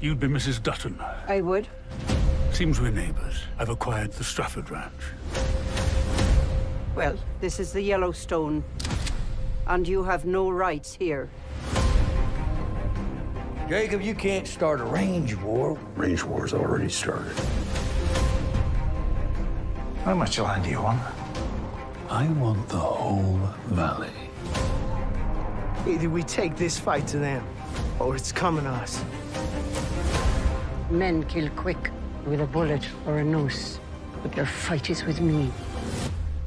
You'd be Mrs. Dutton. I would. Seems we're neighbors. I've acquired the Strafford Ranch. Well, this is the Yellowstone, and you have no rights here. Jacob, you can't start a range war. Range war's already started. How much land do you want? I want the whole valley. Either we take this fight to them, or it's coming to us. Men kill quick with a bullet or a noose, but their fight is with me.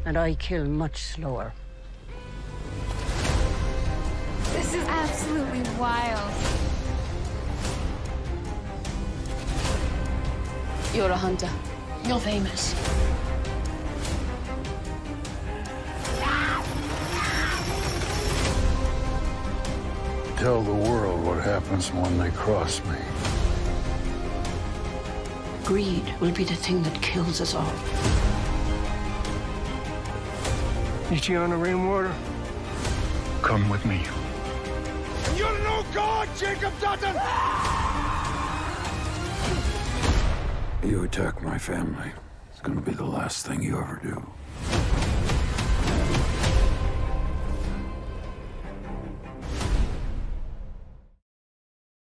And I kill much slower. This is absolutely wild. You're a hunter. You're famous. Tell the world what happens when they cross me. Greed will be the thing that kills us all. Is she on the rainwater? Come with me. You're no god, Jacob Dutton! You attack my family. It's gonna be the last thing you ever do.